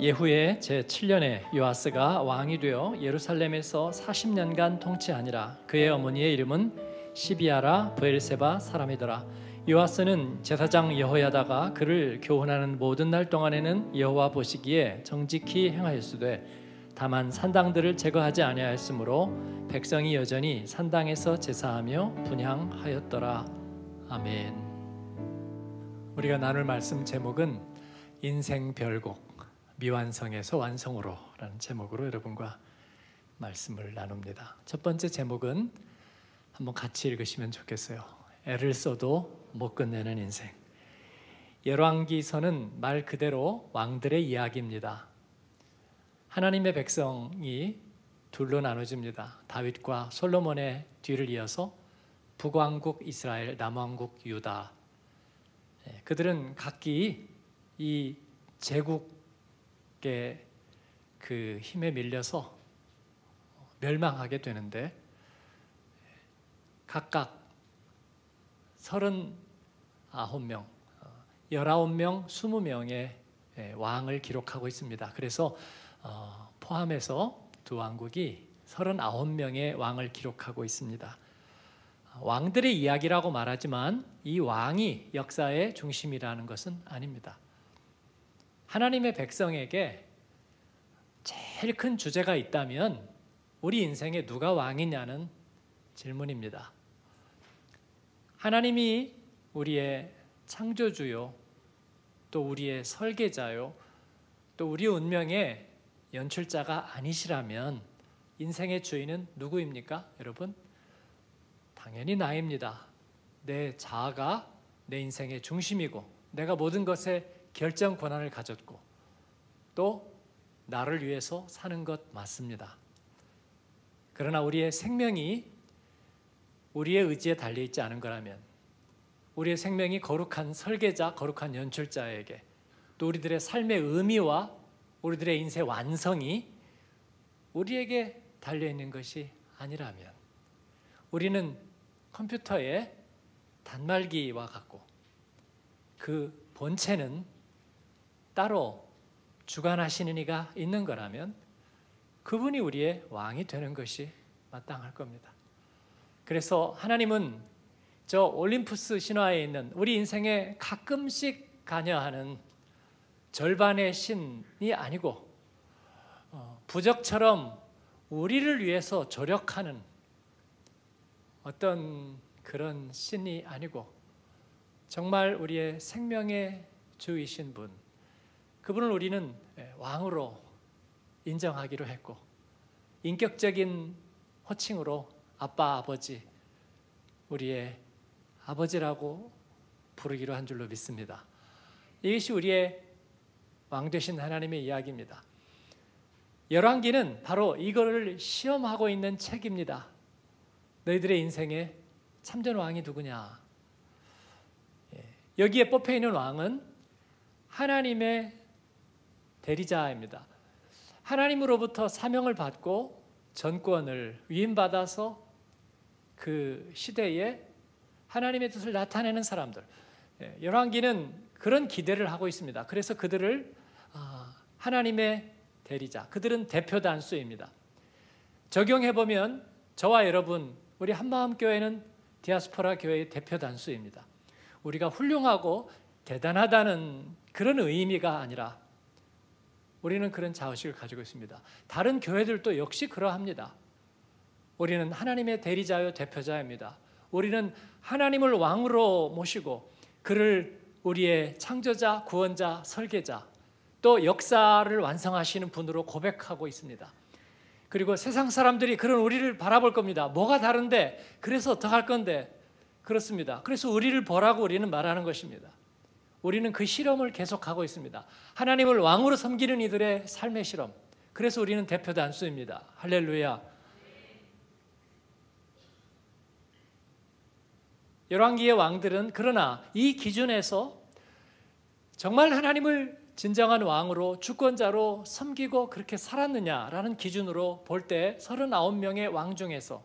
예후의 제7년에 요아스가 왕이 되어 예루살렘에서 40년간 통치하니라. 그의 어머니의 이름은 시비아라 브엘세바 사람이더라. 요아스는 제사장 여호야다가 그를 교훈하는 모든 날 동안에는 여호와 보시기에 정직히 행하였으되 다만 산당들을 제거하지 아니하였으므로 백성이 여전히 산당에서 제사하며 분향하였더라. 아멘. 우리가 나눌 말씀 제목은 인생 별곡 미완성에서 완성으로라는 제목으로 여러분과 말씀을 나눕니다. 첫 번째 제목은 한번 같이 읽으시면 좋겠어요. 애를 써도 못 끝내는 인생. 열왕기서는 말 그대로 왕들의 이야기입니다. 하나님의 백성이 둘로 나눠집니다. 다윗과 솔로몬의 뒤를 이어서 북왕국 이스라엘, 남왕국 유다. 예, 그들은 각기 이 제국 그 힘에 밀려서 멸망하게 되는데 각각 39명, 19명, 20명의 왕을 기록하고 있습니다. 그래서 어, 포함해서 두 왕국이 39명의 왕을 기록하고 있습니다. 왕들의 이야기라고 말하지만 이 왕이 역사의 중심이라는 것은 아닙니다. 하나님의 백성에게 제일 큰 주제가 있다면 우리 인생에 누가 왕이냐는 질문입니다. 하나님이 우리의 창조주요, 또 우리의 설계자요, 또 우리 운명의 연출자가 아니시라면 인생의 주인은 누구입니까? 여러분? 당연히 나입니다. 내 자아가 내 인생의 중심이고 내가 모든 것에 결정 권한을 가졌고 또 나를 위해서 사는 것 맞습니다. 그러나 우리의 생명이 우리의 의지에 달려 있지 않은 거라면 우리의 생명이 거룩한 설계자, 거룩한 연출자에게 또 우리들의 삶의 의미와 우리들의 인생 완성이 우리에게 달려 있는 것이 아니라면 우리는 컴퓨터의 단말기와 같고 그 본체는 따로 주관하시는 이가 있는 거라면 그분이 우리의 왕이 되는 것이 마땅할 겁니다. 그래서 하나님은 저 올림푸스 신화에 있는 우리 인생에 가끔씩 관여하는 절반의 신이 아니고 어, 부적처럼 우리를 위해서 조력하는 어떤 그런 신이 아니고 정말 우리의 생명의 주이신 분 그분을 우리는 예, 왕으로 인정하기로 했고 인격적인 호칭으로 아빠 아버지 우리의 아버지라고 부르기로 한 줄로 믿습니다. 이것이 우리의 왕 되신 하나님의 이야기입니다. 열왕기는 바로 이거를 시험하고 있는 책입니다. 너희들의 인생에 참전 왕이 누구냐? 예, 여기에 뽑혀 있는 왕은 하나님의 대리자입니다. 하나님으로부터 사명을 받고 전권을 위임받아서 그 시대에 하나님의 뜻을 나타내는 사람들. 예, 열왕기는 그런 기대를 하고 있습니다. 그래서 그들을 아, 하나님의 대리자, 그들은 대표 단수입니다. 적용해 보면 저와 여러분, 우리 한마음 교회는 디아스포라 교회의 대표 단수입니다. 우리가 훌륭하고 대단하다는 그런 의미가 아니라 우리는 그런 자의식을 가지고 있습니다. 다른 교회들도 역시 그러합니다. 우리는 하나님의 대리자요 대표자입니다. 우리는 하나님을 왕으로 모시고 그를 우리의 창조자, 구원자, 설계자, 또 역사를 완성하시는 분으로 고백하고 있습니다. 그리고 세상 사람들이 그런 우리를 바라볼 겁니다. 뭐가 다른데? 그래서 어떡할 건데? 그렇습니다. 그래서 우리를 보라고 우리는 말하는 것입니다. 우리는 그 실험을 계속하고 있습니다. 하나님을 왕으로 섬기는 이들의 삶의 실험. 그래서 우리는 대표 단수입니다. 할렐루야. 열왕기의 왕들은 그러나 이 기준에서 정말 하나님을 진정한 왕으로 주권자로 섬기고 그렇게 살았느냐라는 기준으로 볼 때 39명의 왕 중에서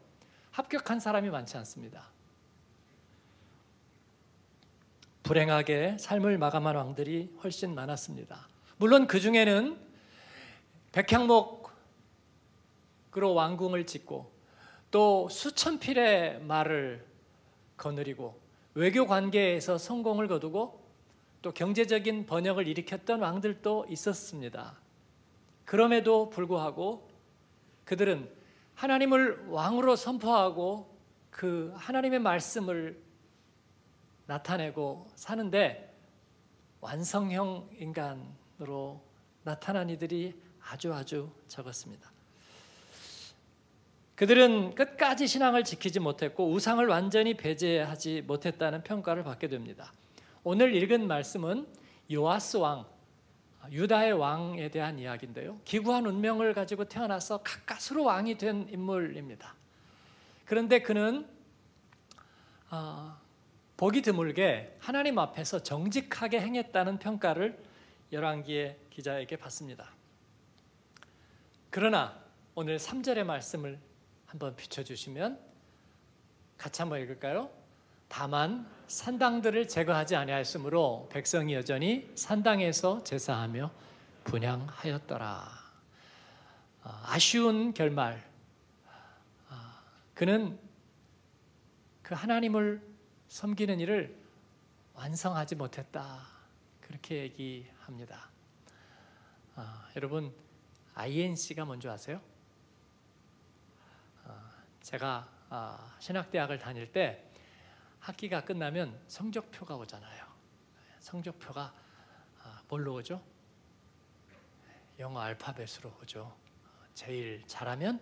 합격한 사람이 많지 않습니다. 불행하게 삶을 마감한 왕들이 훨씬 많았습니다. 물론 그 중에는 백향목으로 왕궁을 짓고 또 수천 필의 말을 거느리고 외교 관계에서 성공을 거두고 또 경제적인 번영을 일으켰던 왕들도 있었습니다. 그럼에도 불구하고 그들은 하나님을 왕으로 선포하고 그 하나님의 말씀을 나타내고 사는데 완성형 인간으로 나타난 이들이 아주 아주 적었습니다. 그들은 끝까지 신앙을 지키지 못했고 우상을 완전히 배제하지 못했다는 평가를 받게 됩니다. 오늘 읽은 말씀은 요아스 왕, 유다의 왕에 대한 이야기인데요. 기구한 운명을 가지고 태어나서 가까스로 왕이 된 인물입니다. 그런데 그는 어, 보기 드물게 하나님 앞에서 정직하게 행했다는 평가를 열왕기의 기자에게 받습니다. 그러나 오늘 3절의 말씀을 한번 비춰주시면 같이 한번 읽을까요? 다만 산당들을 제거하지 아니하였으므로 백성이 여전히 산당에서 제사하며 분양하였더라. 아, 아쉬운 결말. 아, 그는 그 하나님을 섬기는 일을 완성하지 못했다. 그렇게 얘기합니다. 아, 여러분 INC가 뭔지 아세요? 제가 아, 신학대학을 다닐 때 학기가 끝나면 성적표가 오잖아요. 성적표가 아, 뭘로 오죠? 영어 알파벳으로 오죠. 제일 잘하면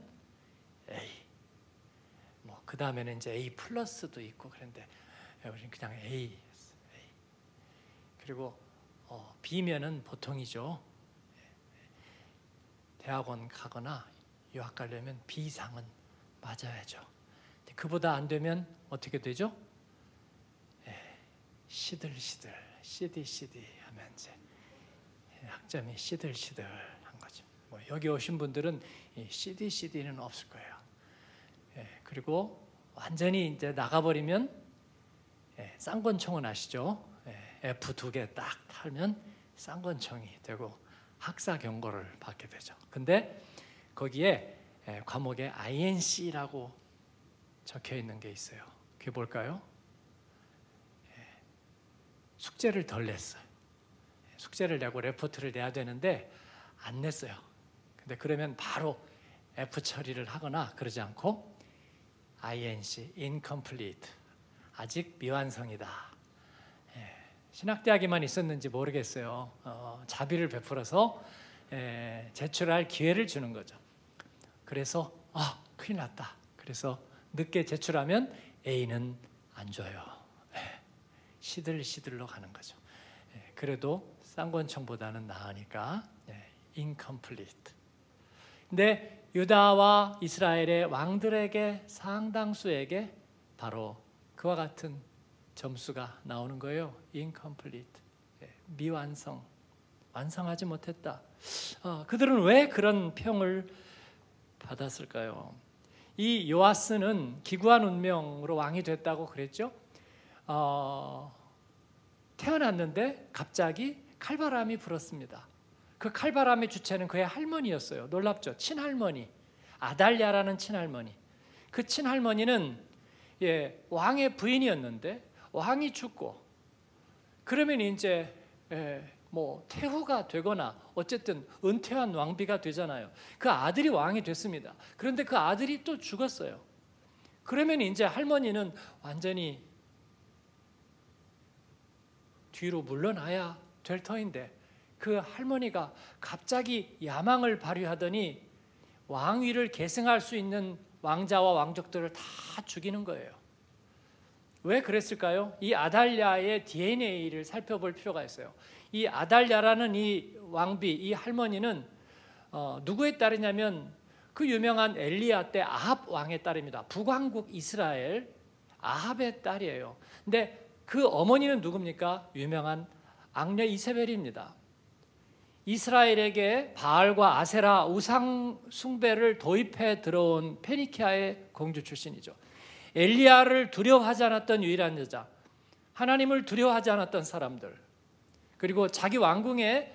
A. 뭐 그 다음에는 이제 A 플러스도 있고 그런데 우리는 그냥 A. A. 그리고 어, B면은 보통이죠. 대학원 가거나 유학 가려면 B상은 맞아야죠. 그보다 안 되면 어떻게 되죠? 예, 시들시들, 시디시디 하면 이제 학점이 시들시들한 거죠. 뭐 여기 오신 분들은 시디시디는 없을 거예요. 예, 그리고 완전히 이제 나가버리면 예, 쌍권총은 아시죠? 예, F 두 개딱 탈면 쌍권총이 되고 학사 경고를 받게 되죠. 근데 거기에 예, 과목에 INC라고 적혀 있는 게 있어요. 그게 뭘까요? 예, 숙제를 덜 냈어요. 예, 숙제를 내고 레포트를 내야 되는데 안 냈어요. 근데 그러면 바로 F 처리를 하거나 그러지 않고 INC, incomplete, 아직 미완성이다. 신학대학에만 있었는지 모르겠어요. 어, 자비를 베풀어서 제출할 기회를 주는 거죠. 그래서 아 큰일 났다. 그래서 늦게 제출하면 A는 안 줘요. 네. 시들시들로 가는 거죠. 네. 그래도 쌍권청보다는 나으니까 네. incomplete. 근데 유다와 이스라엘의 왕들에게 상당수에게 바로 그와 같은 점수가 나오는 거예요. incomplete. 미완성. 완성하지 못했다. 어, 그들은 왜 그런 평을 받았을까요? 이 요아스는 기구한 운명으로 왕이 됐다고 그랬죠. 어, 태어났는데 갑자기 칼바람이 불었습니다. 그 칼바람의 주체는 그의 할머니였어요. 놀랍죠. 친할머니. 아달랴라는 친할머니. 그 친할머니는 예, 왕의 부인이었는데 왕이 죽고 그러면 이제 예, 뭐 태후가 되거나 어쨌든 은퇴한 왕비가 되잖아요. 그 아들이 왕이 됐습니다. 그런데 그 아들이 또 죽었어요. 그러면 이제 할머니는 완전히 뒤로 물러나야 될 터인데 그 할머니가 갑자기 야망을 발휘하더니 왕위를 계승할 수 있는 왕자와 왕족들을 다 죽이는 거예요. 왜 그랬을까요? 이 아달랴의 DNA를 살펴볼 필요가 있어요. 이 아달랴라는 이 왕비, 이 할머니는 어, 누구의 딸이냐면 그 유명한 엘리야 때 아합 왕의 딸입니다. 북왕국 이스라엘 아합의 딸이에요. 근데 그 어머니는 누굽니까? 유명한 악녀 이세벨입니다. 이스라엘에게 바알과 아세라 우상 숭배를 도입해 들어온 페니키아의 공주 출신이죠. 엘리야를 두려워하지 않았던 유일한 여자, 하나님을 두려워하지 않았던 사람들, 그리고 자기 왕궁에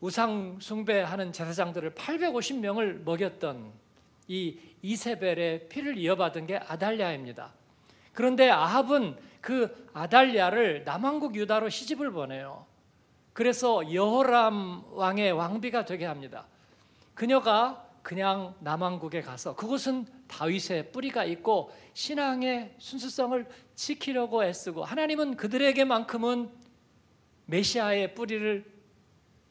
우상 숭배하는 제사장들을 850명을 먹였던 이 이세벨의 피를 이어받은 게 아달랴입니다. 그런데 아합은 그 아달랴를 남왕국 유다로 시집을 보내요. 그래서 여호람 왕의 왕비가 되게 합니다. 그녀가 그냥 남왕국에 가서 그곳은 다윗의 뿌리가 있고 신앙의 순수성을 지키려고 애쓰고 하나님은 그들에게만큼은 메시아의 뿌리를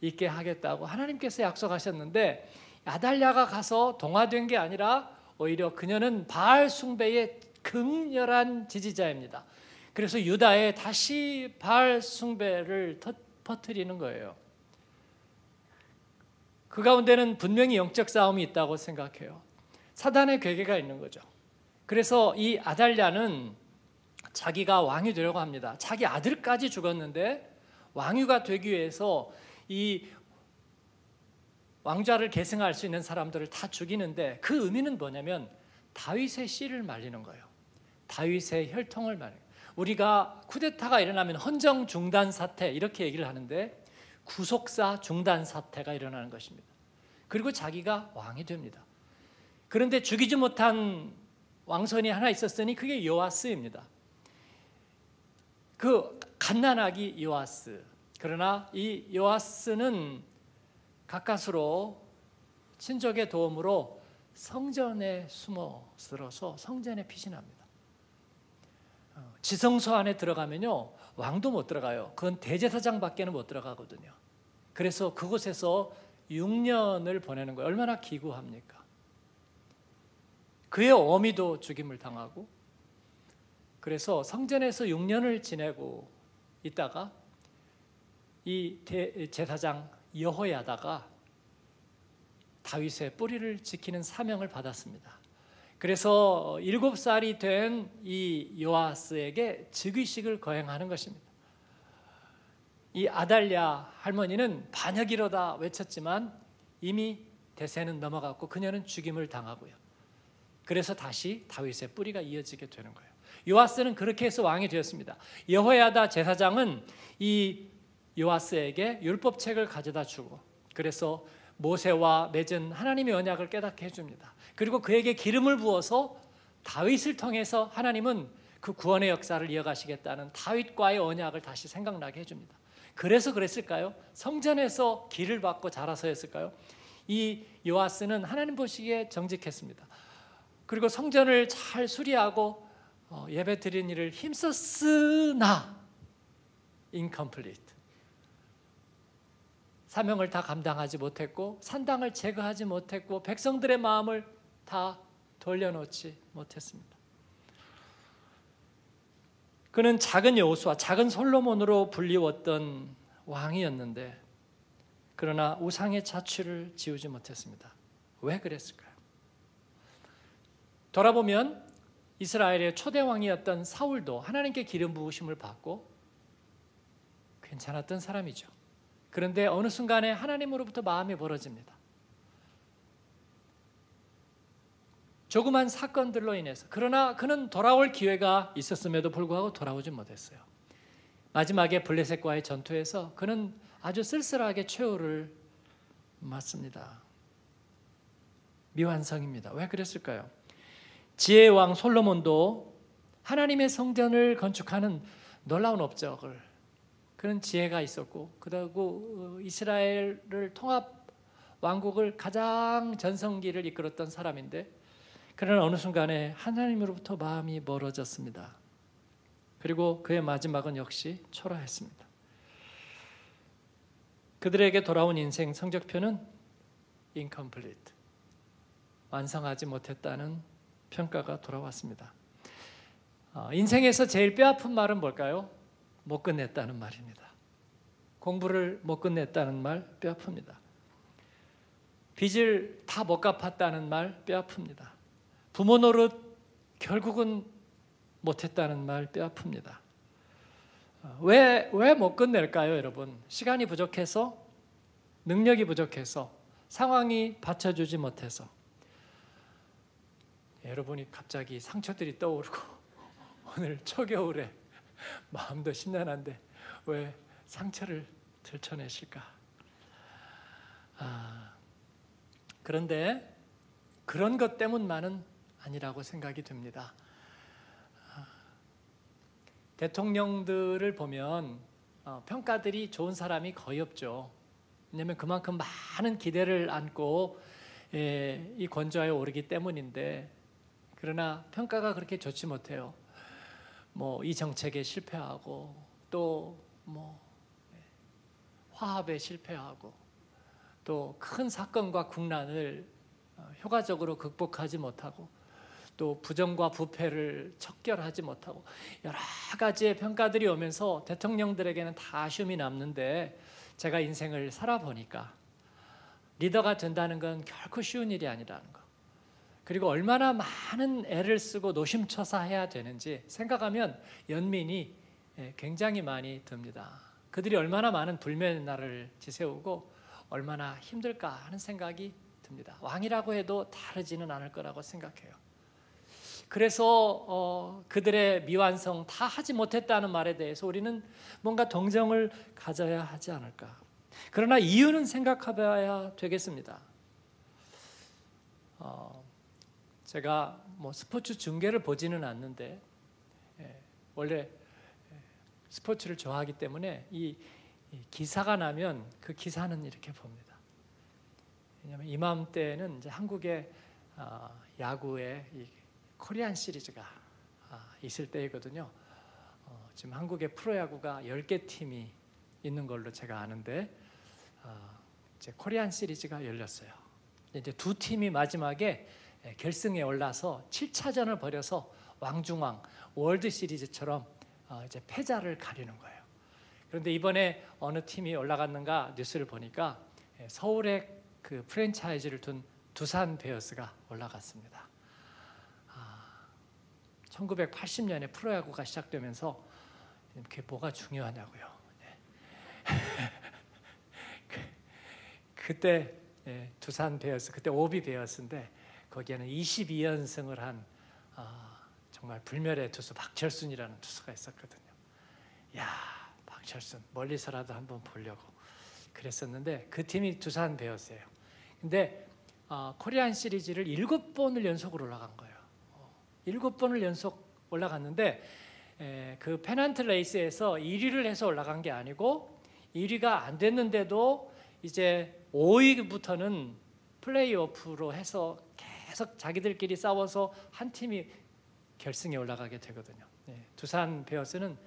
있게 하겠다고 하나님께서 약속하셨는데 아달랴가 가서 동화된 게 아니라 오히려 그녀는 바알 숭배의 극렬한 지지자입니다. 그래서 유다에 다시 바알 숭배를 퍼뜨리는 거예요. 그 가운데는 분명히 영적 싸움이 있다고 생각해요. 사단의 괴계가 있는 거죠. 그래서 이 아달랴는 자기가 왕이 되려고 합니다. 자기 아들까지 죽었는데 왕유가 되기 위해서 이 왕좌를 계승할 수 있는 사람들을 다 죽이는데 그 의미는 뭐냐면 다윗의 씨를 말리는 거예요. 다윗의 혈통을 말해요. 우리가 쿠데타가 일어나면 헌정 중단 사태 이렇게 얘기를 하는데 구속사 중단 사태가 일어나는 것입니다. 그리고 자기가 왕이 됩니다. 그런데 죽이지 못한 왕선이 하나 있었으니 그게 요아스입니다. 그 갓난아기 요아스. 그러나 이 요아스는 가까스로 친족의 도움으로 성전에 숨어 들어서 성전에 피신합니다. 어, 지성소 안에 들어가면요 왕도 못 들어가요. 그건 대제사장밖에는 못 들어가거든요. 그래서 그곳에서 6년을 보내는 거예요. 얼마나 기구합니까? 그의 어미도 죽임을 당하고 그래서 성전에서 6년을 지내고 있다가 이 제사장 여호야다가 다윗의 뿌리를 지키는 사명을 받았습니다. 그래서 일곱 살이 된 이 요아스에게 즉위식을 거행하는 것입니다. 이 아달랴 할머니는 반역이로다 외쳤지만 이미 대세는 넘어갔고 그녀는 죽임을 당하고요. 그래서 다시 다윗의 뿌리가 이어지게 되는 거예요. 요아스는 그렇게 해서 왕이 되었습니다. 여호야다 제사장은 이 요아스에게 율법책을 가져다 주고 그래서 모세와 맺은 하나님의 언약을 깨닫게 해줍니다. 그리고 그에게 기름을 부어서 다윗을 통해서 하나님은 그 구원의 역사를 이어가시겠다는 다윗과의 언약을 다시 생각나게 해줍니다. 그래서 그랬을까요? 성전에서 길을 받고 자라서였을까요? 이 요아스는 하나님 보시기에 정직했습니다. 그리고 성전을 잘 수리하고 어, 예배 드린 일을 힘썼으나 incomplete. 사명을 다 감당하지 못했고 산당을 제거하지 못했고 백성들의 마음을 다 돌려놓지 못했습니다. 그는 작은 여호수아, 작은 솔로몬으로 불리웠던 왕이었는데 그러나 우상의 자취를 지우지 못했습니다. 왜 그랬을까요? 돌아보면 이스라엘의 초대 왕이었던 사울도 하나님께 기름 부으심을 받고 괜찮았던 사람이죠. 그런데 어느 순간에 하나님으로부터 마음이 벌어집니다. 조그만 사건들로 인해서 그러나 그는 돌아올 기회가 있었음에도 불구하고 돌아오지 못했어요. 마지막에 블레셋과의 전투에서 그는 아주 쓸쓸하게 최후를 맞습니다. 미완성입니다. 왜 그랬을까요? 지혜의 왕 솔로몬도 하나님의 성전을 건축하는 놀라운 업적을 그런 지혜가 있었고 그리고 이스라엘을 통합 왕국을 가장 전성기를 이끌었던 사람인데 그러나 어느 순간에 하나님으로부터 마음이 멀어졌습니다. 그리고 그의 마지막은 역시 초라했습니다. 그들에게 돌아온 인생 성적표는 incomplete. 완성하지 못했다는 평가가 돌아왔습니다. 어, 인생에서 제일 뼈아픈 말은 뭘까요? 못 끝냈다는 말입니다. 공부를 못 끝냈다는 말 뼈아픕니다. 빚을 다 못 갚았다는 말 뼈아픕니다. 부모 노릇 결국은 못했다는 말 뼈아픕니다. 왜, 왜 못 끝낼까요, 여러분? 시간이 부족해서? 능력이 부족해서? 상황이 받쳐주지 못해서? 여러분이 갑자기 상처들이 떠오르고 오늘 초겨울에 마음도 심란한데 왜 상처를 들춰내실까? 아, 그런데 그런 것 때문만은 아니라고 생각이 듭니다. 아, 대통령들을 보면 어, 평가들이 좋은 사람이 거의 없죠. 왜냐하면 그만큼 많은 기대를 안고 예, 이 권좌에 오르기 때문인데 그러나 평가가 그렇게 좋지 못해요. 뭐 이 정책에 실패하고 또뭐 예, 화합에 실패하고 또 큰 사건과 국난을 어, 효과적으로 극복하지 못하고 또 부정과 부패를 척결하지 못하고 여러 가지의 평가들이 오면서 대통령들에게는 다 아쉬움이 남는데 제가 인생을 살아보니까 리더가 된다는 건 결코 쉬운 일이 아니라는 거. 그리고 얼마나 많은 애를 쓰고 노심초사해야 되는지 생각하면 연민이 예, 굉장히 많이 듭니다. 그들이 얼마나 많은 불면의 날을 지새우고 얼마나 힘들까 하는 생각이 듭니다. 왕이라고 해도 다르지는 않을 거라고 생각해요. 그래서 어, 그들의 미완성 다 하지 못했다는 말에 대해서 우리는 뭔가 동정을 가져야 하지 않을까. 그러나 이유는 생각해봐야 되겠습니다. 어, 제가 뭐 스포츠 중계를 보지는 않는데 예, 원래 예, 스포츠를 좋아하기 때문에 이, 이 기사가 나면 그 기사는 이렇게 봅니다. 왜냐하면 이맘때는 이제 한국의 어, 야구의 코리안 시리즈가 아, 있을 때이거든요. 어, 지금 한국의 프로야구가 10개 팀이 있는 걸로 제가 아는데 어, 이제 Korean Series가 열렸어요. 이제 두 팀이 마지막에 결승에 올라서 7차전을 벌여서 왕중왕 월드 시리즈처럼 어, 이제 패자를 가리는 거예요. 그런데 이번에 어느 팀이 올라갔는가 뉴스를 보니까 서울의 그 프랜차이즈를 둔 두산 베어스가 올라갔습니다. 1980년에 프로야구가 시작되면서 그게 뭐가 중요하냐고요. 네. 그, 때 예, 두산 베어스 그때 오비 베어스인데 거기에는 22연승을 한 아, 정말 불멸의 투수 박철순이라는 투수가 있었거든요. 야 박철순 멀리서라도 한번 보려고 그랬었는데 그 팀이 두산 베어스예요. 근데 어, Korean Series를 일곱 번을 연속으로 올라간 거예요. 일곱 번을 연속 올라갔는데 에, 그 페넌트 레이스에서 1위를 해서 올라간 게 아니고 1위가 안 됐는데도 이제 5위부터는 플레이오프로 해서 계속 자기들끼리 싸워서 한 팀이 결승에 올라가게 되거든요. 네, 두산 베어스는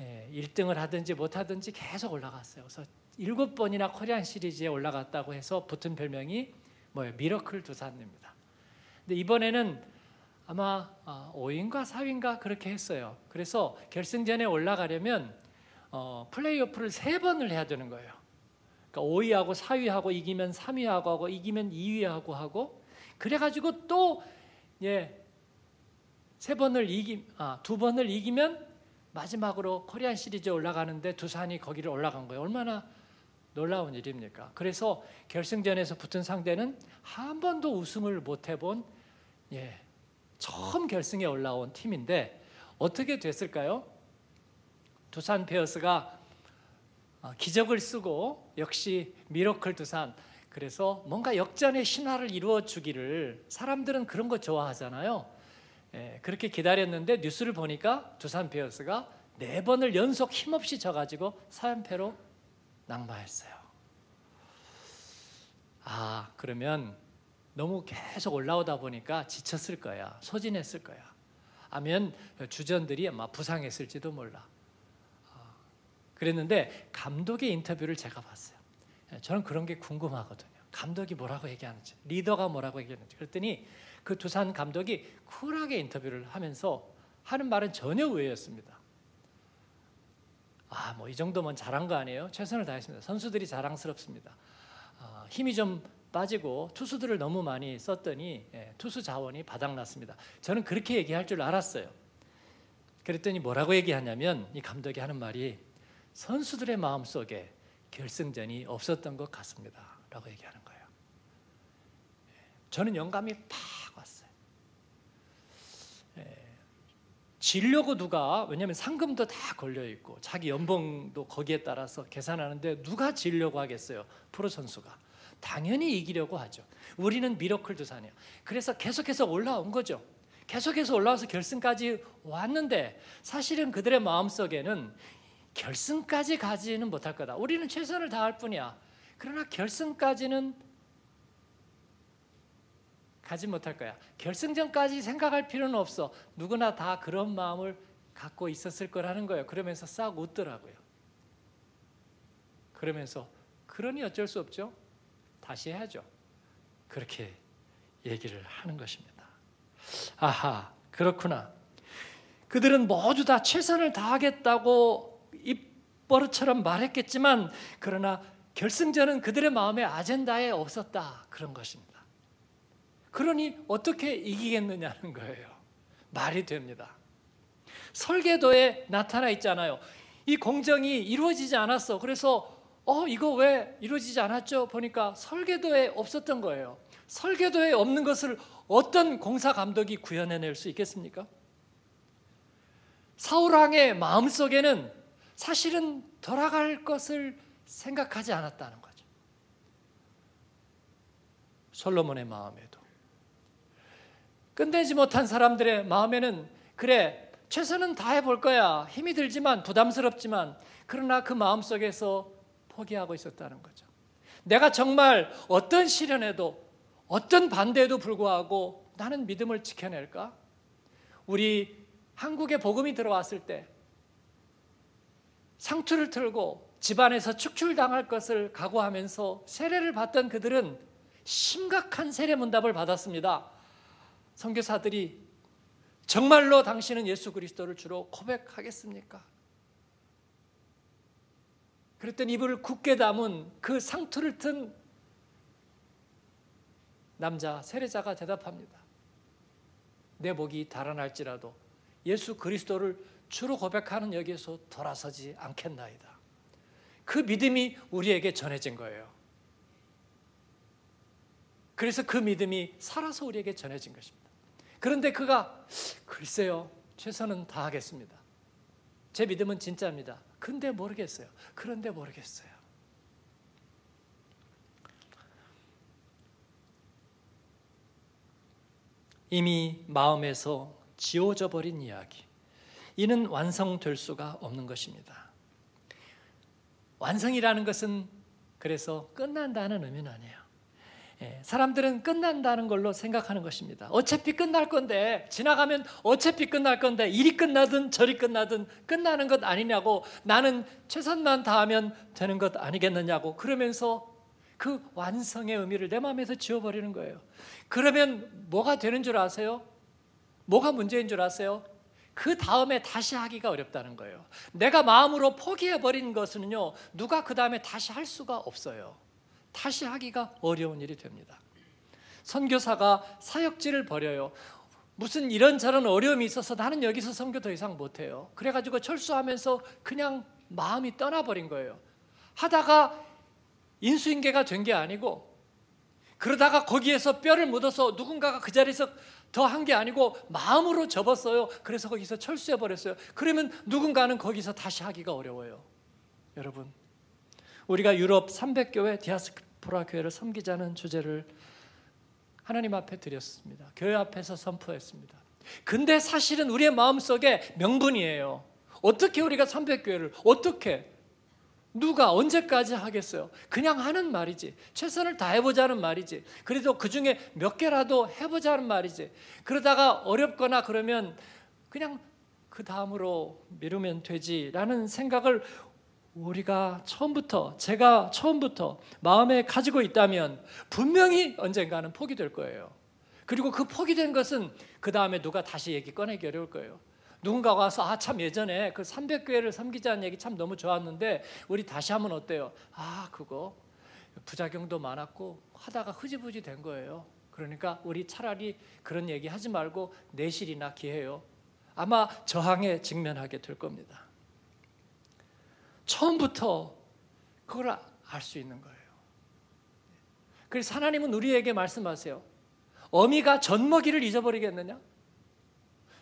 예, 1등을 하든지 못하든지 계속 올라갔어요. 그래서 일곱 번이나 코리안 시리즈에 올라갔다고 해서 붙은 별명이 뭐예요? 미러클 두산입니다. 근데 이번에는 아마 5인가 아, 4인가 그렇게 했어요. 그래서 결승전에 올라가려면 어, 플레이오프를 세 번을 해야 되는 거예요. 그러니까 5위하고 4위하고 이기면 3위하고 하고 이기면 2위하고 하고 그래가지고 또 예, 세 번을 이기 아, 두 번을 이기면 마지막으로 코리안 시리즈에 올라가는데 두산이 거기를 올라간 거예요. 얼마나 놀라운 일입니까? 그래서 결승전에서 붙은 상대는 한 번도 우승을 못 해본 예, 처음 결승에 올라온 팀인데 어떻게 됐을까요? 두산 베어스가 어, 기적을 쓰고 역시 미러클 두산 그래서 뭔가 역전의 신화를 이루어 주기를 사람들은 그런 거 좋아하잖아요. 예, 그렇게 기다렸는데 뉴스를 보니까 두산 베어스가 네 번을 연속 힘없이 져가지고 4연패로 낙마했어요. 아 그러면 너무 계속 올라오다 보니까 지쳤을 거야. 소진했을 거야. 아면 주전들이 아마 부상했을지도 몰라. 어, 그랬는데 감독의 인터뷰를 제가 봤어요. 예, 저는 그런 게 궁금하거든요. 감독이 뭐라고 얘기하는지, 리더가 뭐라고 얘기하는지. 그랬더니 그 두산 감독이 쿨하게 인터뷰를 하면서 하는 말은 전혀 의외였습니다. 아, 뭐 이 정도면 잘한 거 아니에요? 최선을 다했습니다. 선수들이 자랑스럽습니다. 아, 힘이 좀 빠지고 투수들을 너무 많이 썼더니 예, 투수 자원이 바닥났습니다. 저는 그렇게 얘기할 줄 알았어요. 그랬더니 뭐라고 얘기하냐면 이 감독이 하는 말이 선수들의 마음 속에 결승전이 없었던 것 같습니다.라고 얘기하는 거예요. 예, 저는 영감이 팍 왔어요. 예, 지려고 누가 왜냐하면 상금도 다 걸려 있고 자기 연봉도 거기에 따라서 계산하는데 누가 지려고 하겠어요 프로 선수가 당연히 이기려고 하죠. 우리는 미러클 두산이에요. 그래서 계속해서 올라온 거죠. 계속해서 올라와서 결승까지 왔는데 사실은 그들의 마음속에는 결승까지 가지는 못할 거다. 우리는 최선을 다할 뿐이야. 그러나 결승까지는 가지 못할 거야. 결승전까지 생각할 필요는 없어. 누구나 다 그런 마음을 갖고 있었을 거라는 거예요. 그러면서 싹 웃더라고요. 그러면서 그러니 어쩔 수 없죠. 다시 해야죠. 그렇게 얘기를 하는 것입니다. 아하, 그렇구나. 그들은 모두 다 최선을 다하겠다고 입버릇처럼 말했겠지만 그러나 결승전은 그들의 마음의 아젠다에 없었다 그런 것입니다. 그러니 어떻게 이기겠느냐는 거예요. 말이 됩니다. 설계도에 나타나 있잖아요. 이 공정이 이루어지지 않았어. 그래서 어 이거 왜 이루어지지 않았죠? 보니까 설계도에 없었던 거예요. 설계도에 없는 것을 어떤 공사 감독이 구현해낼 수 있겠습니까? 사울 왕의 마음속에는 사실은 돌아갈 것을 생각하지 않았다는 거죠. 솔로몬의 마음에도 끝내지 못한 사람들의 마음에는 그래 최선은 다해 볼 거야 힘이 들지만 부담스럽지만 그러나 그 마음 속에서 포기하고 있었다는 거죠. 내가 정말 어떤 시련에도 어떤 반대에도 불구하고 나는 믿음을 지켜낼까? 우리 한국에 복음이 들어왔을 때 상투를 틀고 집안에서 축출당할 것을 각오하면서 세례를 받던 그들은 심각한 세례 문답을 받았습니다. 선교사들이 정말로 당신은 예수 그리스도를 주로 고백하겠습니까? 그랬더니 입을 굳게 담은 그 상투를 튼 남자 세례자가 대답합니다. 내 목이 달아날지라도 예수 그리스도를 주로 고백하는 여기에서 돌아서지 않겠나이다. 그 믿음이 우리에게 전해진 거예요. 그래서 그 믿음이 살아서 우리에게 전해진 것입니다. 그런데 그가 글쎄요, 최선은 다하겠습니다. 제 믿음은 진짜입니다. 근데 모르겠어요. 그런데 모르겠어요. 이미 마음에서 지워져 버린 이야기. 이는 완성될 수가 없는 것입니다. 완성이라는 것은 그래서 끝난다는 의미는 아니에요. 예, 사람들은 끝난다는 걸로 생각하는 것입니다. 어차피 끝날 건데 지나가면 어차피 끝날 건데 일이 끝나든 절이 끝나든 끝나는 것 아니냐고 나는 최선만 다하면 되는 것 아니겠느냐고 그러면서 그 완성의 의미를 내 마음에서 지워버리는 거예요. 그러면 뭐가 되는 줄 아세요? 뭐가 문제인 줄 아세요? 그 다음에 다시 하기가 어렵다는 거예요. 내가 마음으로 포기해버린 것은요, 누가 그 다음에 다시 할 수가 없어요. 다시 하기가 어려운 일이 됩니다. 선교사가 사역지를 버려요. 무슨 이런저런 어려움이 있어서 나는 여기서 선교 더 이상 못해요. 그래가지고 철수하면서 그냥 마음이 떠나버린 거예요. 하다가 인수인계가 된 게 아니고 그러다가 거기에서 뼈를 묻어서 누군가가 그 자리에서 더 한 게 아니고 마음으로 접었어요. 그래서 거기서 철수해 버렸어요. 그러면 누군가는 거기서 다시 하기가 어려워요. 여러분, 우리가 유럽 300교회 디아스 포라 교회를 섬기자는 주제를 하나님 앞에 드렸습니다. 교회 앞에서 선포했습니다. 근데 사실은 우리의 마음속에 명분이에요. 어떻게 우리가 300교회를 어떻게 누가 언제까지 하겠어요? 그냥 하는 말이지. 최선을 다해 보자는 말이지. 그래도 그 중에 몇 개라도 해 보자는 말이지. 그러다가 어렵거나 그러면 그냥 그 다음으로 미루면 되지라는 생각을 우리가 처음부터, 제가 처음부터 마음에 가지고 있다면 분명히 언젠가는 포기될 거예요. 그리고 그 포기된 것은 그 다음에 누가 다시 얘기 꺼내기 어려울 거예요. 누군가가 와서 아 참 예전에 그 300교회를 섬기자는 얘기 참 너무 좋았는데 우리 다시 하면 어때요? 아 그거 부작용도 많았고 하다가 흐지부지 된 거예요. 그러니까 우리 차라리 그런 얘기 하지 말고 내실이나 기해요. 아마 저항에 직면하게 될 겁니다. 처음부터 그걸 알 수 있는 거예요. 그래서 하나님은 우리에게 말씀하세요. 어미가 젖먹이를 잊어버리겠느냐?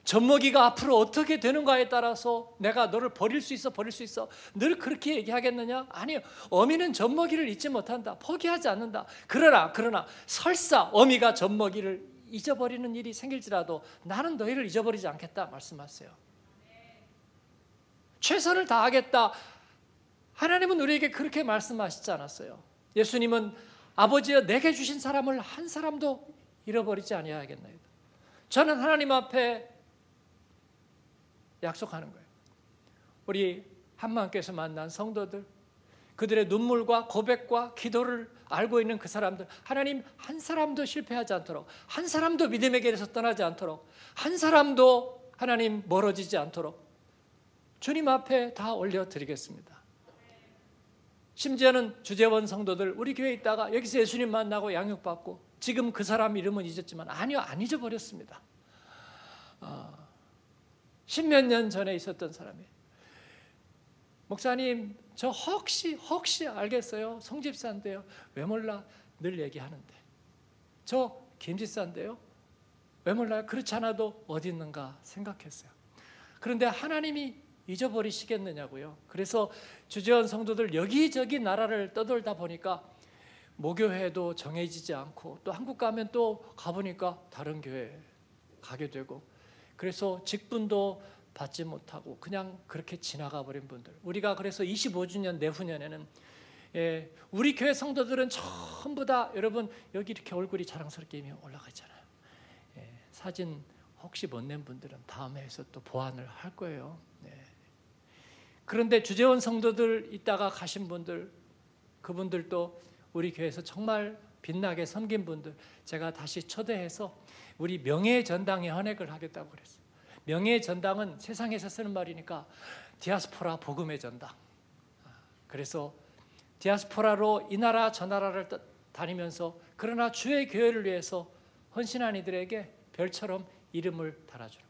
젖먹이가 앞으로 어떻게 되는가에 따라서 내가 너를 버릴 수 있어 버릴 수 있어 늘 그렇게 얘기하겠느냐? 아니요. 어미는 젖먹이를 잊지 못한다. 포기하지 않는다. 그러나 그러나 설사 어미가 젖먹이를 잊어버리는 일이 생길지라도 나는 너희를 잊어버리지 않겠다 말씀하세요. 최선을 다하겠다. 하나님은 우리에게 그렇게 말씀하시지 않았어요. 예수님은 아버지여 내게 주신 사람을 한 사람도 잃어버리지 아니하겠나이다. 저는 하나님 앞에 약속하는 거예요. 우리 한마음께서 만난 성도들, 그들의 눈물과 고백과 기도를 알고 있는 그 사람들, 하나님 한 사람도 실패하지 않도록, 한 사람도 믿음의 길에서 떠나지 않도록, 한 사람도 하나님 멀어지지 않도록 주님 앞에 다 올려드리겠습니다. 심지어는 주재원 성도들 우리 교회에 있다가 여기서 예수님 만나고 양육받고 지금 그 사람 이름은 잊었지만 아니요 안 잊어버렸습니다. 어, 십몇 년 전에 있었던 사람이. 목사님 저 혹시 혹시 알겠어요? 성집사인데요. 왜 몰라? 늘 얘기하는데. 저 김집사인데요. 왜 몰라요? 그렇지 않아도 어디 있는가 생각했어요. 그런데 하나님이 잊어버리시겠느냐고요 그래서 주재원 성도들 여기저기 나라를 떠돌다 보니까 모교회도 정해지지 않고 또 한국 가면 또 가보니까 다른 교회 가게 되고 그래서 직분도 받지 못하고 그냥 그렇게 지나가 버린 분들. 우리가 그래서 25주년 내후년에는 예, 우리 교회 성도들은 전부 다 여러분 여기 이렇게 얼굴이 자랑스럽게 이미 올라가 있잖아요. 예, 사진 혹시 못 낸 분들은 다음에 해서 또 보완을 할 거예요. 네. 그런데 주재원 성도들 있다가 가신 분들 그분들도 우리 교회에서 정말 빛나게 섬긴 분들 제가 다시 초대해서 우리 명예 전당에 헌액을 하겠다고 그랬어요. 명예 전당은 세상에서 쓰는 말이니까 디아스포라 복음의 전당. 그래서 디아스포라로 이 나라 저 나라를 다니면서 그러나 주의 교회를 위해서 헌신한 이들에게 별처럼 이름을 달아주는.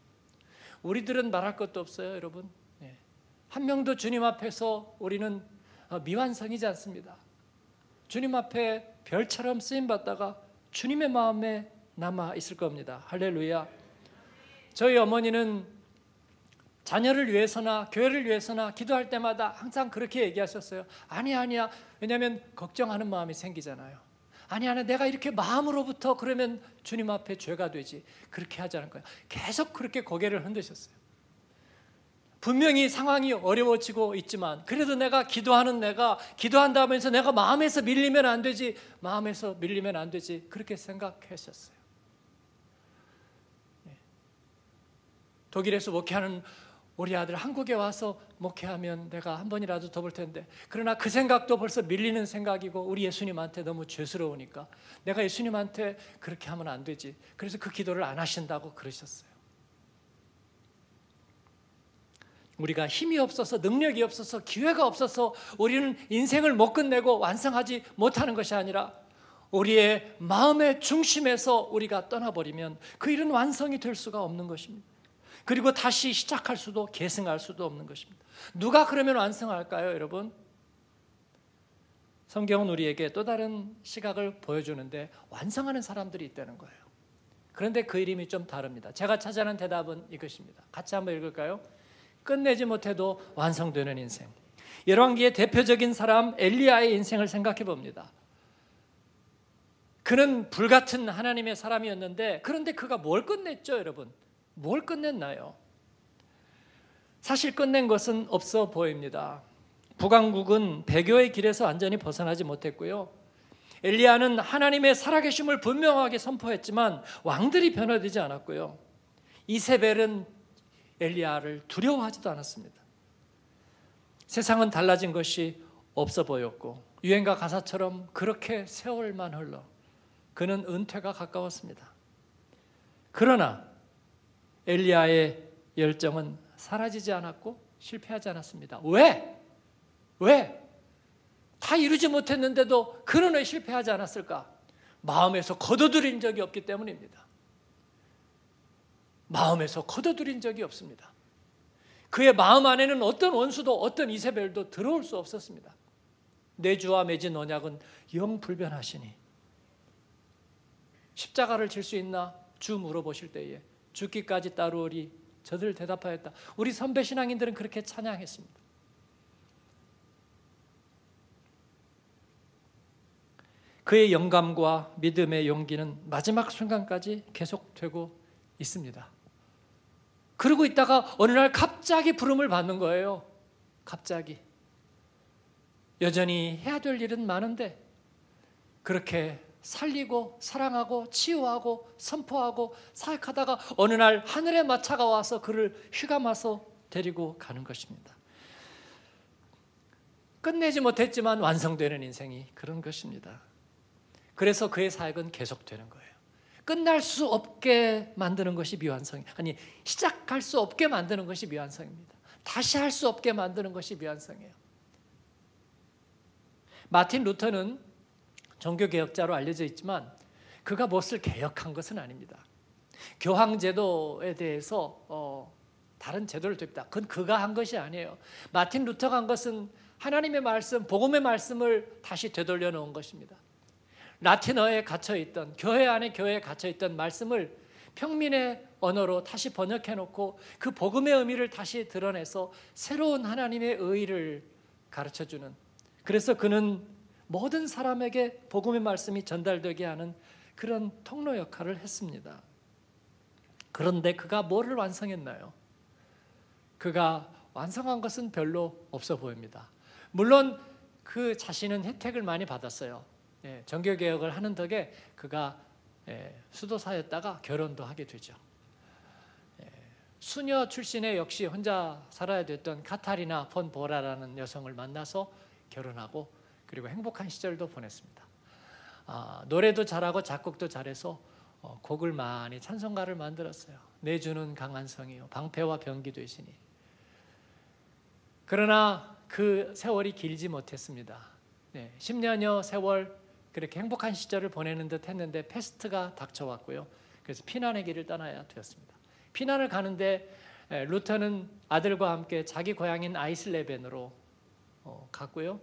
우리들은 말할 것도 없어요, 여러분. 네. 한 명도 주님 앞에서 우리는 어, 미완성이지 않습니다. 주님 앞에 별처럼 쓰임 받다가 주님의 마음에 남아 있을 겁니다. 할렐루야. 저희 어머니는 자녀를 위해서나 교회를 위해서나 기도할 때마다 항상 그렇게 얘기하셨어요. 아니 아니야. 왜냐하면 걱정하는 마음이 생기잖아요. 아니 아니 내가 이렇게 마음으로부터 그러면 주님 앞에 죄가 되지. 그렇게 않을 거야. 계속 그렇게 고개를 흔드셨어요. 분명히 상황이 어려워지고 있지만 그래도 내가 기도하는 내가 기도한다면서 내가 마음에서 밀리면 안 되지. 마음에서 밀리면 안 되지. 그렇게 생각하셨어요. 독일에서 목회하는 우리 아들 한국에 와서 목회하면 내가 한 번이라도 더 볼 텐데 그러나 그 생각도 벌써 밀리는 생각이고 우리 예수님한테 너무 죄스러우니까 내가 예수님한테 그렇게 하면 안 되지 그래서 그 기도를 안 하신다고 그러셨어요 우리가 힘이 없어서 능력이 없어서 기회가 없어서 우리는 인생을 못 끝내고 완성하지 못하는 것이 아니라 우리의 마음의 중심에서 우리가 떠나버리면 그 일은 완성이 될 수가 없는 것입니다 그리고 다시 시작할 수도 계승할 수도 없는 것입니다. 누가 그러면 완성할까요, 여러분? 성경은 우리에게 또 다른 시각을 보여주는데 완성하는 사람들이 있다는 거예요. 그런데 그 이름이 좀 다릅니다. 제가 찾아낸 대답은 이것입니다. 같이 한번 읽을까요? 끝내지 못해도 완성되는 인생. 열왕기의 대표적인 사람 엘리야의 인생을 생각해 봅니다. 그는 불같은 하나님의 사람이었는데 그런데 그가 뭘 끝냈죠, 여러분? 뭘 끝냈나요? 사실 끝낸 것은 없어 보입니다. 북왕국은 배교의 길에서 완전히 벗어나지 못했고요. 엘리야는 하나님의 살아계심을 분명하게 선포했지만 왕들이 변화되지 않았고요. 이세벨은 엘리야를 두려워하지도 않았습니다. 세상은 달라진 것이 없어 보였고 유행가 가사처럼 그렇게 세월만 흘러 그는 은퇴가 가까웠습니다. 그러나 엘리야의 열정은 사라지지 않았고 실패하지 않았습니다. 왜? 왜? 다 이루지 못했는데도 그는 왜 실패하지 않았을까? 마음에서 거둬들인 적이 없기 때문입니다. 마음에서 거둬들인 적이 없습니다. 그의 마음 안에는 어떤 원수도 어떤 이세벨도 들어올 수 없었습니다. 내 주와 맺은 언약은 영 불변하시니 십자가를 질 수 있나 주 물어보실 때에 죽기까지 따르오리 저들 대답하였다. 우리 선배 신앙인들은 그렇게 찬양했습니다. 그의 영감과 믿음의 용기는 마지막 순간까지 계속되고 있습니다. 그러고 있다가 어느 날 갑자기 부름을 받는 거예요. 갑자기. 여전히 해야 될 일은 많은데 그렇게 살리고 사랑하고 치유하고 선포하고 사역하다가 어느 날 하늘의 마차가 와서 그를 휘감아서 데리고 가는 것입니다. 끝내지 못했지만 완성되는 인생이 그런 것입니다. 그래서 그의 사역은 계속되는 거예요. 끝날 수 없게 만드는 것이 미완성 아니 시작할 수 없게 만드는 것이 미완성입니다. 다시 할 수 없게 만드는 것이 미완성이에요. 마틴 루터는 종교 개혁자로 알려져 있지만 그가 무엇을 개혁한 것은 아닙니다. 교황 제도에 대해서 어, 다른 제도를 도입다. 그건 그가 한 것이 아니에요. 마틴 루터가 한 것은 하나님의 말씀, 복음의 말씀을 다시 되돌려 놓은 것입니다. 라틴어에 갇혀 있던 교회 안에 교회에 갇혀 있던 말씀을 평민의 언어로 다시 번역해 놓고 그 복음의 의미를 다시 드러내서 새로운 하나님의 의를 가르쳐 주는 그래서 그는 모든 사람에게 복음의 말씀이 전달되게 하는 그런 통로 역할을 했습니다. 그런데 그가 뭐를 완성했나요? 그가 완성한 것은 별로 없어 보입니다. 물론 그 자신은 혜택을 많이 받았어요. 예, 정교 개혁을 하는 덕에 그가 예, 수도사였다가 결혼도 하게 되죠. 예, 수녀 출신의 역시 혼자 살아야 됐던 카타리나 폰 보라라는 여성을 만나서 결혼하고 그리고 행복한 시절도 보냈습니다. 아, 노래도 잘하고 작곡도 잘해서 어, 곡을 많이 찬송가를 만들었어요. 내주는 강한 성이요 방패와 병기 되시니. 그러나 그 세월이 길지 못했습니다. 네, 10년여 세월 그렇게 행복한 시절을 보내는 듯 했는데 페스트가 닥쳐왔고요. 그래서 피난의 길을 떠나야 되었습니다. 피난을 가는데 루터는 아들과 함께 자기 고향인 아이슬레벤으로 어, 갔고요.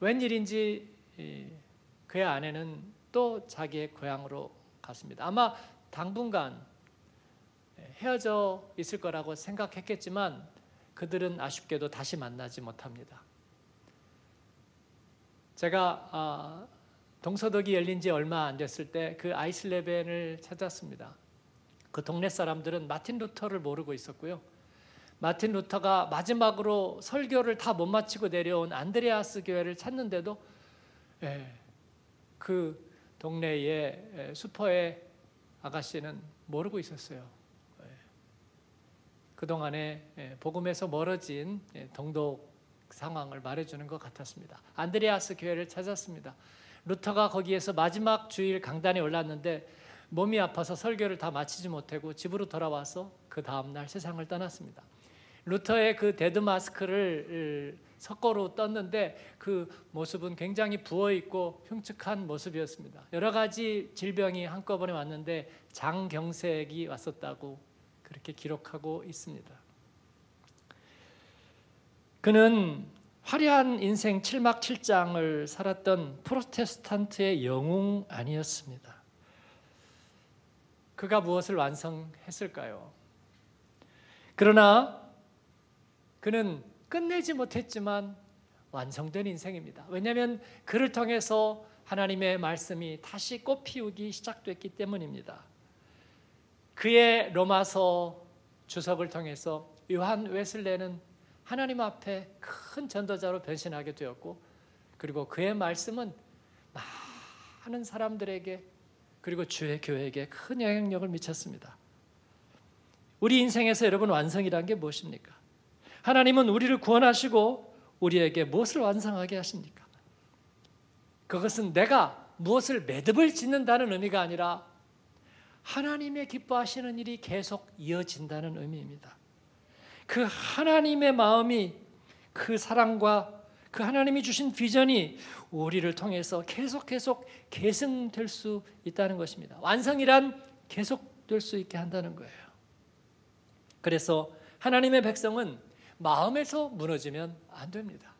웬일인지 그의 아내는 또 자기의 고향으로 갔습니다. 아마 당분간 헤어져 있을 거라고 생각했겠지만 그들은 아쉽게도 다시 만나지 못합니다. 제가 아, 동서독이 열린 지 얼마 안 됐을 때 그 아이슬레벤을 찾았습니다. 그 동네 사람들은 마틴 루터를 모르고 있었고요. 마틴 루터가 마지막으로 설교를 다 못 마치고 내려온 안드레아스 교회를 찾는데도 예, 그 동네의 슈퍼의 아가씨는 모르고 있었어요. 예. 그 동안에 예, 복음에서 멀어진 동독 상황을 말해주는 것 같았습니다. 안드레아스 교회를 찾았습니다. 루터가 거기에서 마지막 주일 강단에 올랐는데 몸이 아파서 설교를 다 마치지 못하고 집으로 돌아와서 그 다음 날 세상을 떠났습니다. 루터의 그 데드 마스크를 석고로 떴는데 그 모습은 굉장히 부어 있고 흉측한 모습이었습니다. 여러 가지 질병이 한꺼번에 왔는데 장경색이 왔었다고 그렇게 기록하고 있습니다. 그는 화려한 인생 7막 7장을 살았던 프로테스탄트의 영웅 아니었습니다. 그가 무엇을 완성했을까요? 그러나 그는 끝내지 못했지만 완성된 인생입니다. 왜냐하면 그를 통해서 하나님의 말씀이 다시 꽃피우기 시작됐기 때문입니다. 그의 로마서 주석을 통해서 요한 웨슬레는 하나님 앞에 큰 전도자로 변신하게 되었고 그리고 그의 말씀은 많은 사람들에게 그리고 주의 교회에게 큰 영향력을 미쳤습니다. 우리 인생에서 여러분 완성이란 게 무엇입니까? 하나님은 우리를 구원하시고 우리에게 무엇을 완성하게 하십니까? 그것은 내가 무엇을 매듭을 짓는다는 의미가 아니라 하나님의 기뻐하시는 일이 계속 이어진다는 의미입니다. 그 하나님의 마음이 그 사랑과 그 하나님이 주신 비전이 우리를 통해서 계속 계속 계승될 수 있다는 것입니다. 완성이란 계속될 수 있게 한다는 거예요. 그래서 하나님의 백성은 마음에서 무너지면 안 됩니다.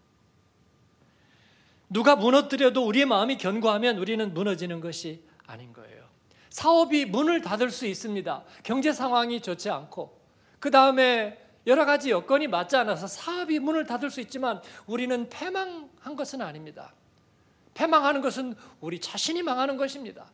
누가 무너뜨려도 우리의 마음이 견고하면 우리는 무너지는 것이 아닌 거예요. 사업이 문을 닫을 수 있습니다. 경제 상황이 좋지 않고. 그 다음에 여러 가지 여건이 맞지 않아서 사업이 문을 닫을 수 있지만 우리는 패망한 것은 아닙니다. 패망하는 것은 우리 자신이 망하는 것입니다.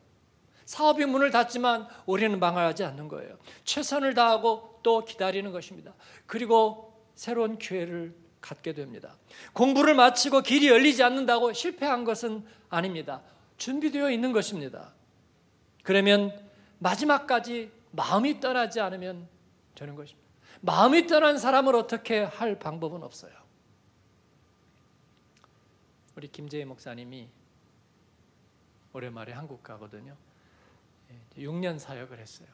사업이 문을 닫지만 우리는 망하지 않는 거예요. 최선을 다하고 또 기다리는 것입니다. 그리고 새로운 기회를 갖게 됩니다. 공부를 마치고 길이 열리지 않는다고 실패한 것은 아닙니다. 준비되어 있는 것입니다. 그러면 마지막까지 마음이 떠나지 않으면 되는 것입니다. 마음이 떠난 사람을 어떻게 할 방법은 없어요. 우리 김재희 목사님이 오랜만에 한국 가거든요. 6년 사역을 했어요.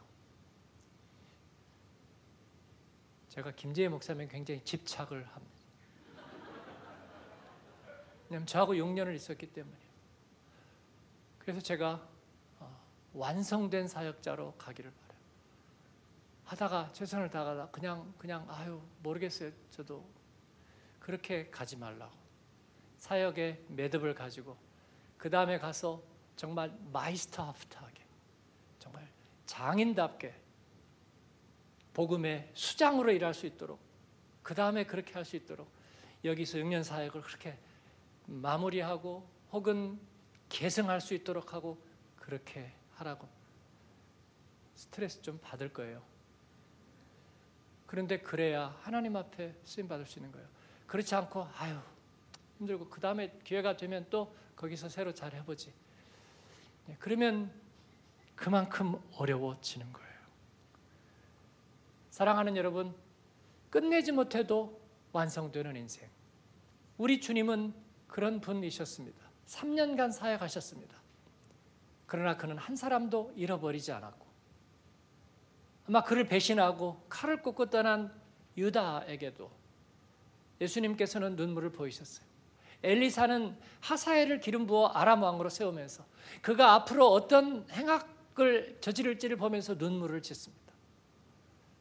제가 김재희 목사님 굉장히 집착을 합니다. 왜냐하면 저하고 6년을 있었기 때문에. 그래서 제가 어, 완성된 사역자로 가기를 바래요. 하다가 최선을 다하다 그냥 그냥 아유 모르겠어요. 저도 그렇게 가지 말라고 사역의 매듭을 가지고 그 다음에 가서 정말 meisterhaft하게 정말 장인답게 복음의 수장으로 일할 수 있도록 그 다음에 그렇게 할 수 있도록 여기서 6년 사역을 그렇게 마무리하고 혹은 계승할 수 있도록 하고 그렇게 하라고 스트레스 좀 받을 거예요. 그런데 그래야 하나님 앞에 쓰임 받을 수 있는 거예요. 그렇지 않고 아유 힘들고 그 다음에 기회가 되면 또 거기서 새로 잘 해보지. 네, 그러면 그만큼 어려워지는 거예요. 사랑하는 여러분, 끝내지 못해도 완성되는 인생. 우리 주님은 그런 분이셨습니다. 3년간 사역하셨습니다. 그러나 그는 한 사람도 잃어버리지 않았고 아마 그를 배신하고 칼을 꽂고 떠난 유다에게도 예수님께서는 눈물을 보이셨어요. 엘리사는 하사엘을 기름 부어 아람 왕으로 세우면서 그가 앞으로 어떤 행악을 저지를지를 보면서 눈물을 짓습니다.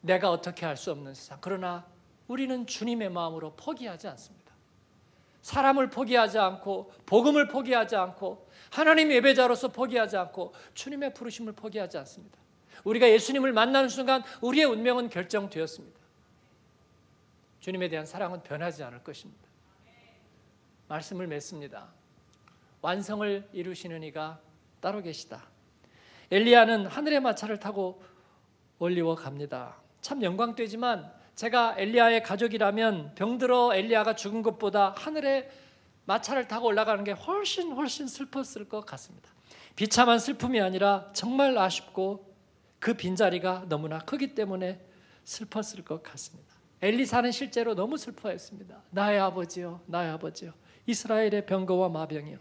내가 어떻게 할 수 없는 세상. 그러나 우리는 주님의 마음으로 포기하지 않습니다. 사람을 포기하지 않고 복음을 포기하지 않고 하나님 예배자로서 포기하지 않고 주님의 부르심을 포기하지 않습니다. 우리가 예수님을 만나는 순간 우리의 운명은 결정되었습니다. 주님에 대한 사랑은 변하지 않을 것입니다. 말씀을 맺습니다. 완성을 이루시는 이가 따로 계시다. 엘리야는 하늘의 마차를 타고 올리워 갑니다. 참 영광되지만 제가 엘리야의 가족이라면 병들어 엘리야가 죽은 것보다 하늘에 마차를 타고 올라가는 게 훨씬 훨씬 슬펐을 것 같습니다. 비참한 슬픔이 아니라 정말 아쉽고 그 빈자리가 너무나 크기 때문에 슬펐을 것 같습니다. 엘리사는 실제로 너무 슬퍼했습니다. 나의 아버지요, 나의 아버지요. 이스라엘의 병거와 마병이요.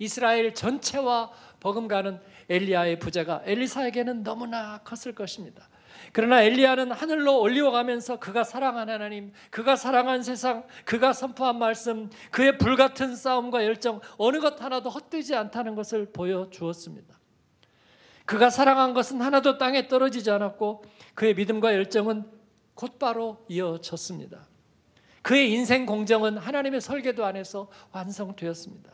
이스라엘 전체와 버금가는 엘리야의 부재가 엘리사에게는 너무나 컸을 것입니다. 그러나 엘리야는 하늘로 올리워가면서 그가 사랑한 하나님, 그가 사랑한 세상, 그가 선포한 말씀, 그의 불같은 싸움과 열정 어느 것 하나도 헛되지 않다는 것을 보여주었습니다. 그가 사랑한 것은 하나도 땅에 떨어지지 않았고 그의 믿음과 열정은 곧바로 이어졌습니다. 그의 인생 공정은 하나님의 설계도 안에서 완성되었습니다.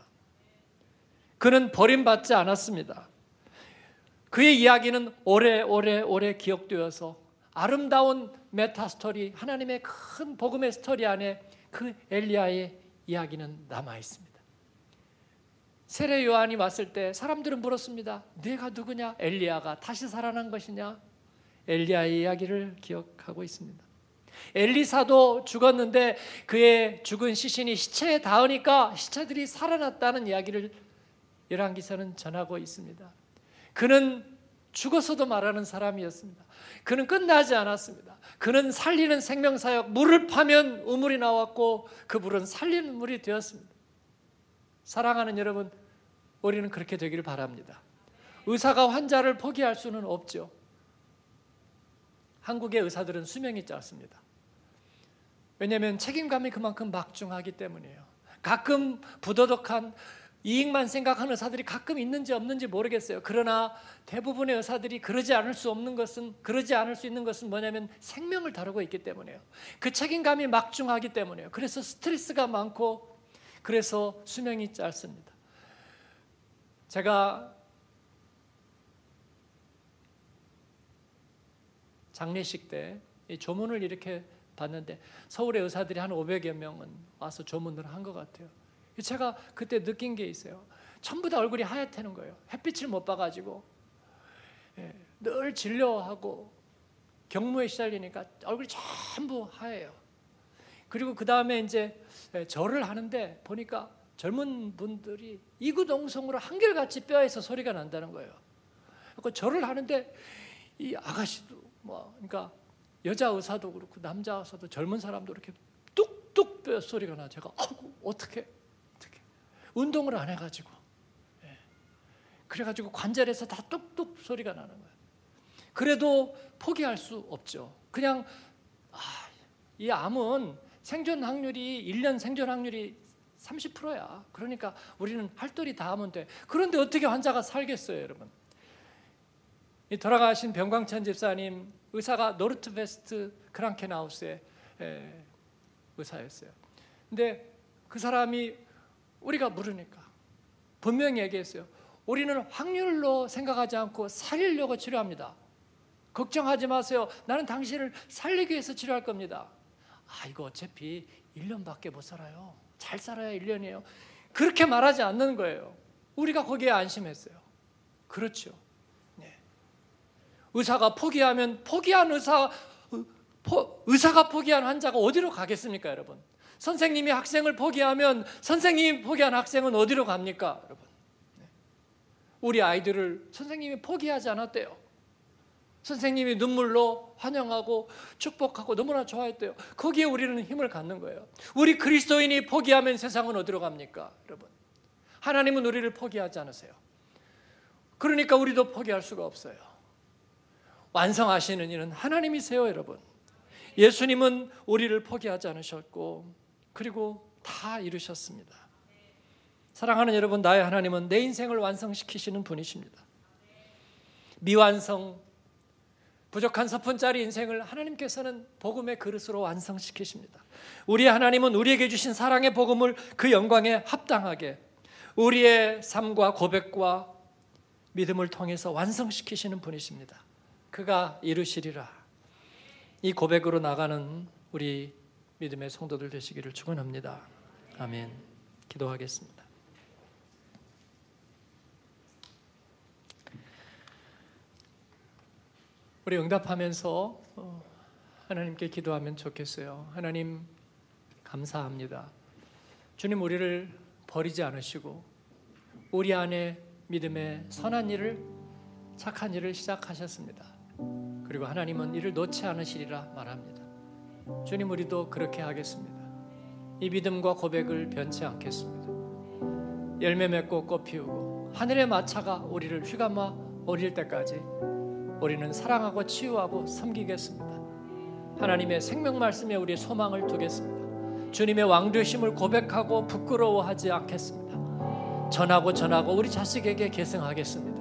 그는 버림받지 않았습니다. 그의 이야기는 오래오래 오래 기억되어서 아름다운 meta story, 하나님의 큰 복음의 스토리 안에 그 엘리야의 이야기는 남아 있습니다. 세례 요한이 왔을 때 사람들은 물었습니다. 네가 누구냐? 엘리야가 다시 살아난 것이냐? 엘리야의 이야기를 기억하고 있습니다. 엘리사도 죽었는데 그의 죽은 시신이 시체에 닿으니까 시체들이 살아났다는 이야기를 열왕기서는 전하고 있습니다. 그는 죽어서도 말하는 사람이었습니다. 그는 끝나지 않았습니다. 그는 살리는 생명사역, 물을 파면 우물이 나왔고 그 물은 살리는 물이 되었습니다. 사랑하는 여러분, 우리는 그렇게 되기를 바랍니다. 의사가 환자를 포기할 수는 없죠. 한국의 의사들은 수명이 짧습니다. 왜냐하면 책임감이 그만큼 막중하기 때문이에요. 가끔 부도덕한 이익만 생각하는 의사들이 가끔 있는지 없는지 모르겠어요. 그러나 대부분의 의사들이 그러지 않을 수 없는 것은 그러지 않을 수 있는 것은 뭐냐면 생명을 다루고 있기 때문에요. 그 책임감이 막중하기 때문에요. 그래서 스트레스가 많고 그래서 수명이 짧습니다. 제가 장례식 때 조문을 이렇게 봤는데 서울의 의사들이 한 500여 명은 와서 조문을 한 것 같아요. 제가 그때 느낀 게 있어요. 전부 다 얼굴이 하얗다는 거예요. 햇빛을 못 봐가지고 예, 늘 진료하고 경무에 시달리니까 얼굴이 전부 하얘요. 그리고 그 다음에 이제 예, 절을 하는데 보니까 젊은 분들이 이구동성으로 한결같이 뼈에서 소리가 난다는 거예요. 그 절을 하는데 이 아가씨도 뭐 그러니까 여자 의사도 그렇고 남자 의사도 젊은 사람도 이렇게 뚝뚝 뼈 소리가 나. 제가 어떻게 어떻게 운동을 안 해가지고 예. 그래가지고 관절에서 다 뚝뚝 소리가 나는 거예요. 그래도 포기할 수 없죠. 그냥 아, 이 암은 생존 확률이 1년 생존 확률이 30%야. 그러니까 우리는 할도리 다 하면 돼. 그런데 어떻게 환자가 살겠어요, 여러분? 이 돌아가신 병광천 집사님 의사가 노르트베스트 크랑켄하우스의 의사였어요. 근데 그 사람이 우리가 물으니까 분명히 얘기했어요. 우리는 확률로 생각하지 않고 살리려고 치료합니다. 걱정하지 마세요. 나는 당신을 살리기 위해서 치료할 겁니다. 아, 이거 어차피 1년밖에 못 살아요. 잘 살아야 1년이에요. 그렇게 말하지 않는 거예요. 우리가 거기에 안심했어요. 그렇죠. 네. 의사가 포기하면 포기한 의사 포, 의사가 포기한 환자가 어디로 가겠습니까, 여러분? 선생님이 학생을 포기하면 선생님이 포기한 학생은 어디로 갑니까, 여러분? 네. 우리 아이들을 선생님이 포기하지 않았대요. 선생님이 눈물로 환영하고 축복하고 너무나 좋아했대요. 거기에 우리는 힘을 갖는 거예요. 우리 그리스도인이 포기하면 세상은 어디로 갑니까? 여러분. 하나님은 우리를 포기하지 않으세요. 그러니까 우리도 포기할 수가 없어요. 완성하시는 이는 하나님이세요, 여러분. 예수님은 우리를 포기하지 않으셨고, 그리고 다 이루셨습니다. 사랑하는 여러분, 나의 하나님은 내 인생을 완성시키시는 분이십니다. 미완성 부족한 서푼짜리 인생을 하나님께서는 복음의 그릇으로 완성시키십니다. 우리 하나님은 우리에게 주신 사랑의 복음을 그 영광에 합당하게 우리의 삶과 고백과 믿음을 통해서 완성시키시는 분이십니다. 그가 이루시리라. 이 고백으로 나가는 우리 믿음의 성도들 되시기를 축원합니다. 아멘. 기도하겠습니다. 우리 응답하면서 어, 하나님께 기도하면 좋겠어요. 하나님 감사합니다. 주님 우리를 버리지 않으시고 우리 안에 믿음의 선한 일을 착한 일을 시작하셨습니다. 그리고 하나님은 이를 놓지 않으시리라 말합니다. 주님 우리도 그렇게 하겠습니다. 이 믿음과 고백을 변치 않겠습니다. 열매 맺고 꽃 피우고 하늘의 마차가 우리를 휘감아 오릴 때까지 우리는 사랑하고 치유하고 섬기겠습니다. 하나님의 생명 말씀에 우리의 소망을 두겠습니다. 주님의 왕 되심을 고백하고 부끄러워하지 않겠습니다. 전하고 전하고 우리 자식에게 계승하겠습니다.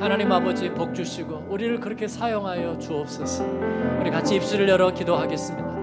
하나님 아버지 복 주시고 우리를 그렇게 사용하여 주옵소서. 우리 같이 입술을 열어 기도하겠습니다.